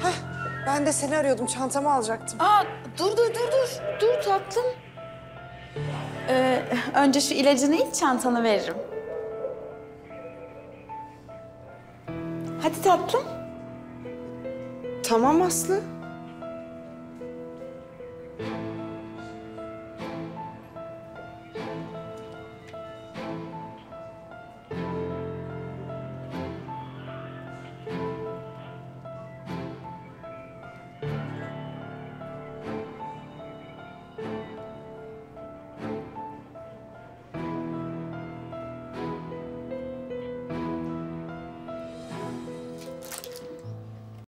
Heh, ben de seni arıyordum. Çantamı alacaktım. Aa dur dur dur dur. Dur tatlım. Ee, önce şu ilacını iç çantanı veririm. Hadi tatlım. Tamam Aslı.